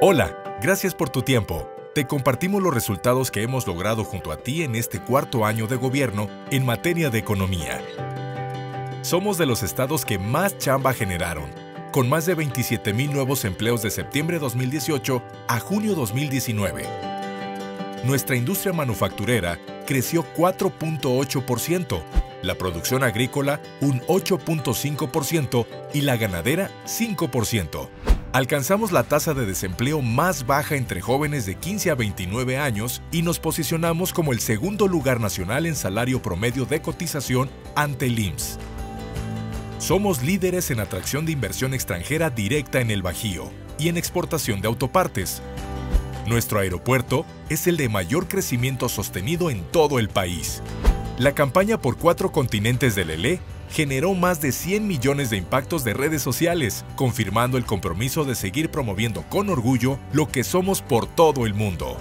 Hola, gracias por tu tiempo. Te compartimos los resultados que hemos logrado junto a ti en este cuarto año de gobierno en materia de economía. Somos de los estados que más chamba generaron, con más de 27 mil nuevos empleos de septiembre 2018 a junio 2019. Nuestra industria manufacturera creció 4.8%, la producción agrícola un 8.5% y la ganadera 5%. Alcanzamos la tasa de desempleo más baja entre jóvenes de 15 a 29 años y nos posicionamos como el segundo lugar nacional en salario promedio de cotización ante el IMSS. Somos líderes en atracción de inversión extranjera directa en el Bajío y en exportación de autopartes. Nuestro aeropuerto es el de mayor crecimiento sostenido en todo el país. La campaña por cuatro continentes del ELE generó más de 100 millones de impactos de redes sociales, confirmando el compromiso de seguir promoviendo con orgullo lo que somos por todo el mundo.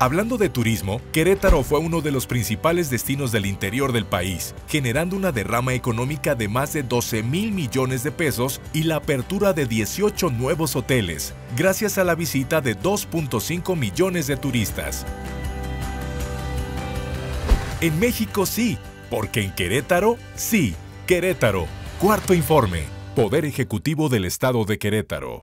Hablando de turismo, Querétaro fue uno de los principales destinos del interior del país, generando una derrama económica de más de 12 mil millones de pesos y la apertura de 18 nuevos hoteles, gracias a la visita de 2.5 millones de turistas. En México sí, porque en Querétaro, sí, Querétaro. Cuarto informe. Poder Ejecutivo del Estado de Querétaro.